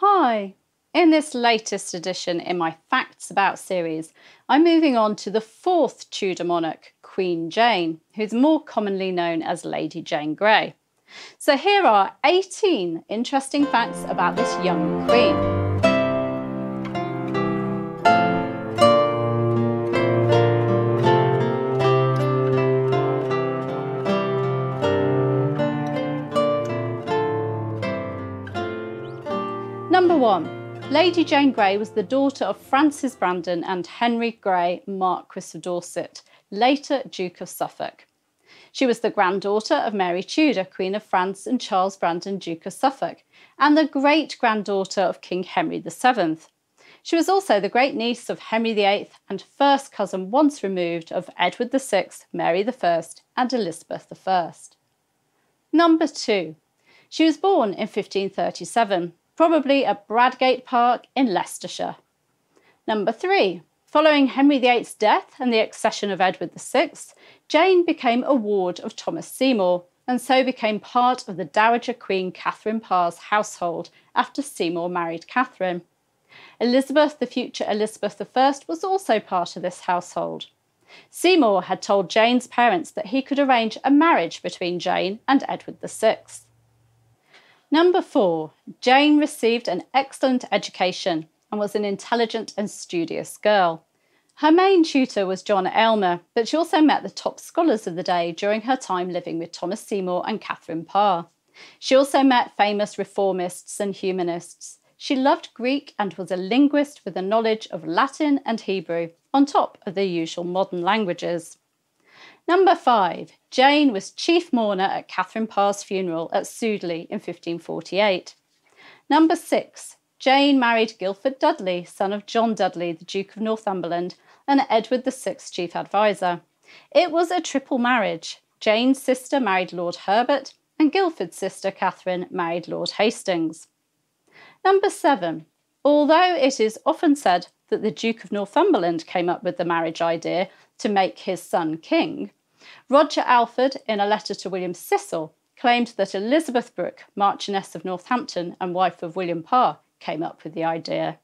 Hi! In this latest edition in my Facts About series, I'm moving on to the fourth Tudor monarch, Queen Jane, who's more commonly known as Lady Jane Grey. So here are 18 interesting facts about this young queen. Number one, Lady Jane Grey was the daughter of Frances Brandon and Henry Grey, Marquis of Dorset, later Duke of Suffolk. She was the granddaughter of Mary Tudor, Queen of France, and Charles Brandon, Duke of Suffolk, and the great granddaughter of King Henry VII. She was also the great niece of Henry VIII and first cousin once removed of Edward VI, Mary I, and Elizabeth I. Number two, she was born in 1537 probably at Bradgate Park in Leicestershire. Number three, following Henry VIII's death and the accession of Edward VI, Jane became a ward of Thomas Seymour and so became part of the Dowager Queen Catherine Parr's household after Seymour married Catherine. Elizabeth, the future Elizabeth I, was also part of this household. Seymour had told Jane's parents that he could arrange a marriage between Jane and Edward VI. Number four, Jane received an excellent education and was an intelligent and studious girl. Her main tutor was John Aylmer, but she also met the top scholars of the day during her time living with Thomas Seymour and Catherine Parr. She also met famous reformists and humanists. She loved Greek and was a linguist with a knowledge of Latin and Hebrew, on top of the usual modern languages. Number five, Jane was chief mourner at Catherine Parr's funeral at Sudeley in 1548. Number six, Jane married Guildford Dudley, son of John Dudley, the Duke of Northumberland, and Edward VI's chief advisor. It was a triple marriage. Jane's sister married Lord Herbert, and Guildford's sister Catherine married Lord Hastings. Number seven, although it is often said that the Duke of Northumberland came up with the marriage idea to make his son king, Roger Alford, in a letter to William Cecil, claimed that Elizabeth Brooke, Marchioness of Northampton and wife of William Parr, came up with the idea.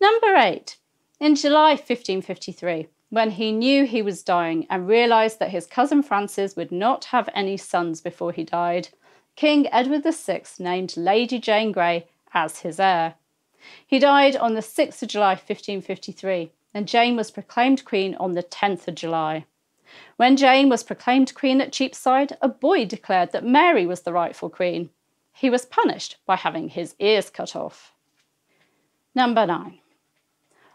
Number eight. In July 1553, when he knew he was dying and realised that his cousin Frances would not have any sons before he died, King Edward VI named Lady Jane Grey as his heir. He died on the 6th of July 1553, and Jane was proclaimed Queen on the 10th of July. When Jane was proclaimed queen at Cheapside, a boy declared that Mary was the rightful queen. He was punished by having his ears cut off. Number nine.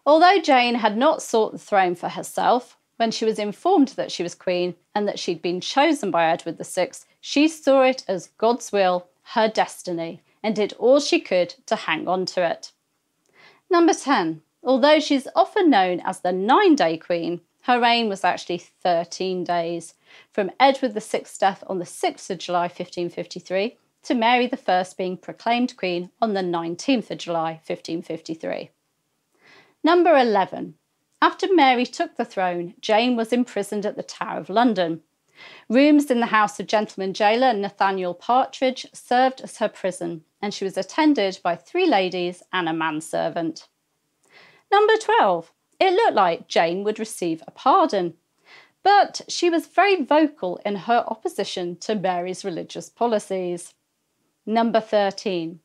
Although Jane had not sought the throne for herself, when she was informed that she was queen and that she'd been chosen by Edward VI, she saw it as God's will, her destiny, and did all she could to hang on to it. Number 10. Although she's often known as the nine day queen, her reign was actually 13 days, from Edward VI's death on the 6th of July 1553 to Mary I being proclaimed Queen on the 19th of July 1553. Number 11. After Mary took the throne, Jane was imprisoned at the Tower of London. Rooms in the house of gentleman jailer Nathaniel Partridge served as her prison, and she was attended by three ladies and a manservant. Number 12 it looked like Jane would receive a pardon. But she was very vocal in her opposition to Mary's religious policies. Number 13.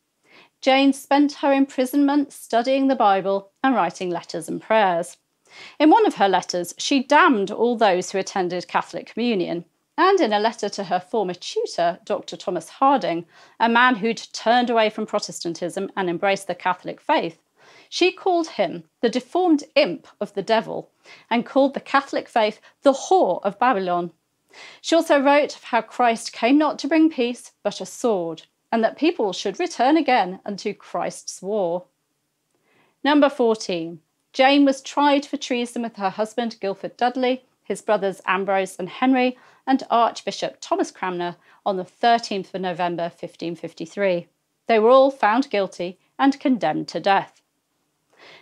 Jane spent her imprisonment studying the Bible and writing letters and prayers. In one of her letters, she damned all those who attended Catholic communion. And in a letter to her former tutor, Dr. Thomas Harding, a man who'd turned away from Protestantism and embraced the Catholic faith, she called him the deformed imp of the devil and called the Catholic faith the whore of Babylon. She also wrote of how Christ came not to bring peace, but a sword, and that people should return again unto Christ's war. Number 14. Jane was tried for treason with her husband Guildford Dudley, his brothers Ambrose and Henry, and Archbishop Thomas Cranmer on the 13th of November 1553. They were all found guilty and condemned to death.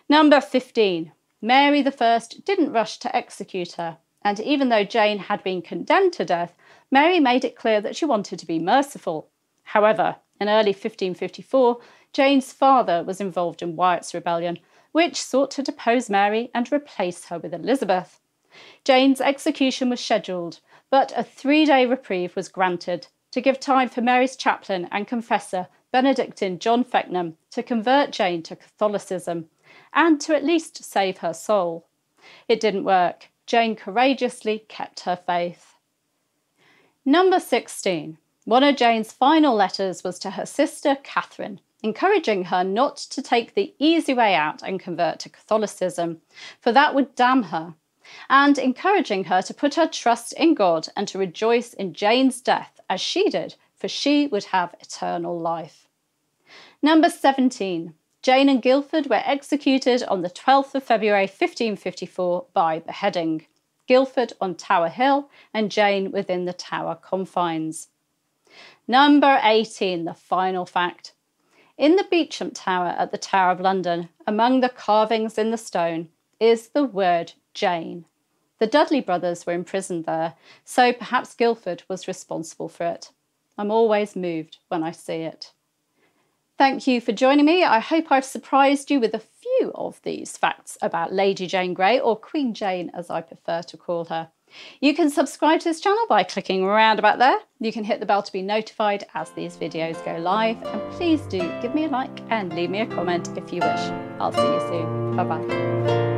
Number 15. Mary I didn't rush to execute her, and even though Jane had been condemned to death, Mary made it clear that she wanted to be merciful. However, In early 1554, Jane's father was involved in Wyatt's rebellion, which sought to depose Mary and replace her with Elizabeth. Jane's execution was scheduled, but a three day reprieve was granted to give time for Mary's chaplain and confessor, Benedictine John Feckenham, to convert Jane to Catholicism and to at least save her soul. It didn't work. Jane courageously kept her faith. Number 16. One of Jane's final letters was to her sister Catherine, encouraging her not to take the easy way out and convert to Catholicism, for that would damn her, and encouraging her to put her trust in God and to rejoice in Jane's death as she did, for she would have eternal life. Number 17. Jane and Guildford were executed on the 12th of February 1554 by beheading. Guildford on Tower Hill and Jane within the Tower confines. Number 18, the final fact. In the Beauchamp Tower at the Tower of London, among the carvings in the stone, is the word Jane. The Dudley brothers were imprisoned there, so perhaps Guildford was responsible for it. I'm always moved when I see it. Thank you for joining me. I hope I've surprised you with a few of these facts about Lady Jane Grey, or Queen Jane as I prefer to call her. You can subscribe to this channel by clicking around about there. You can hit the bell to be notified as these videos go live. And please do give me a like and leave me a comment if you wish. I'll see you soon. Bye bye.